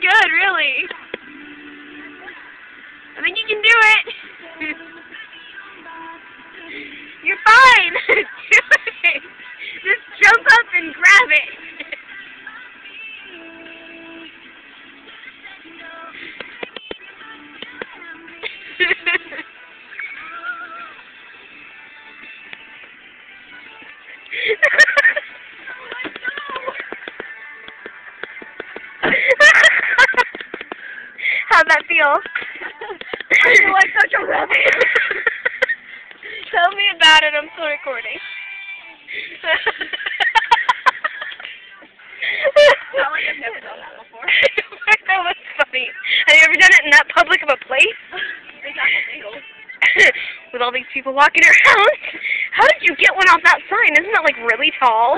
good, really. I think you can do it. You're fine. do it. Just jump up and grab it. How'd that feel? I feel like such a rabbit. Tell me about it. I'm still recording. Not like I've never done that before. that was funny. Have you ever done it in that public of a place? They got the bagels. With all these people walking around? How did you get one off that sign? Isn't that like really tall?